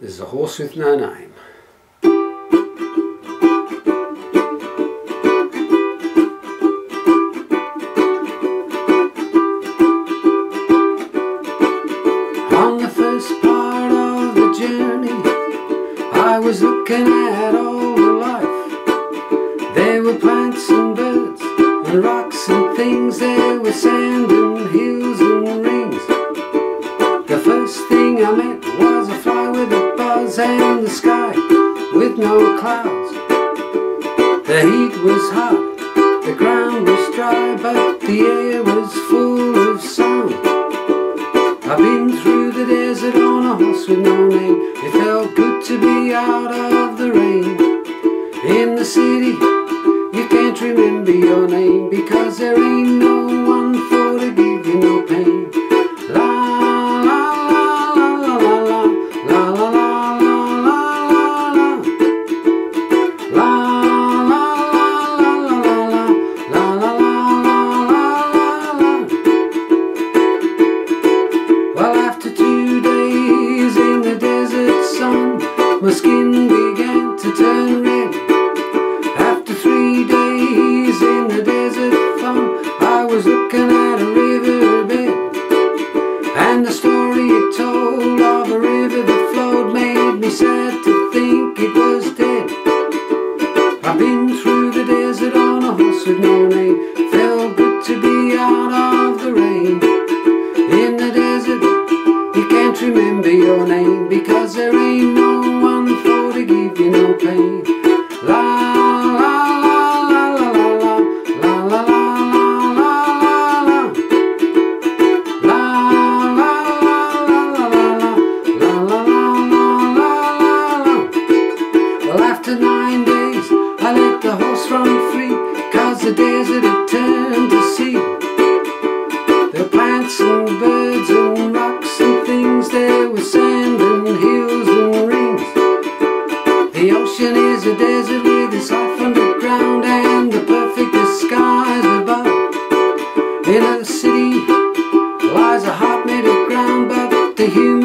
There's a horse with no name. On the first part of the journey, I was looking at all the life. There were plants and birds and rocks and things. There were sand and hills and first thing I met was a fly with a buzz and the sky with no clouds. The heat was hot, the ground was dry, but the air was full of sound. I've been through the desert on a horse with no name. It felt good to be out of the rain. In the city, you can't remember your name because there ain't no skin began to turn red. After three days in the desert fun, I was looking at a riverbed. And the story it told of a river that flowed made me sad to think it was dead. I've been through the desert on a horse with no name. Felt good to be out of the rain. In the desert, you can't remember your name because there ain't I let the horse run free, cause the desert had turned to sea. There were plants and birds and rocks and things, there was sand and hills and rings. The ocean is a desert with its life underground and the perfect skies above. In a city lies a heart made of ground, but the humans